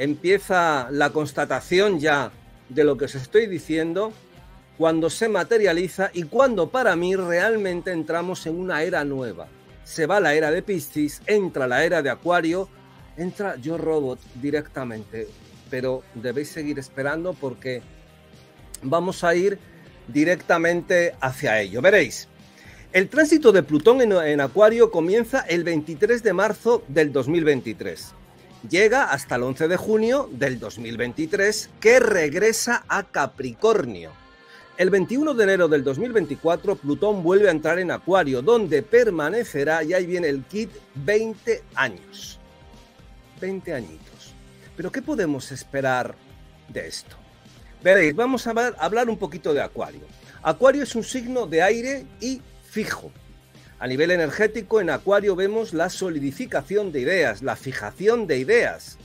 empieza la constatación ya de lo que os estoy diciendo, cuando se materializa y cuando para mí realmente entramos en una era nueva. Se va la era de Piscis, entra la era de Acuario, entra Yo Robot directamente, pero debéis seguir esperando porque vamos a ir directamente hacia ello. Veréis, el tránsito de Plutón en, en, Acuario comienza el 23 de marzo del 2023. Llega hasta el 11 de junio del 2023, que regresa a Capricornio. El 21 de enero del 2024, Plutón vuelve a entrar en Acuario, donde permanecerá, y ahí viene el kit, 20 años. 20 añitos. Pero ¿qué podemos esperar de esto? Veréis, vamos a hablar un poquito de Acuario. Acuario es un signo de aire y fijo. A nivel energético, en Acuario vemos la solidificación de ideas, la fijación de ideas.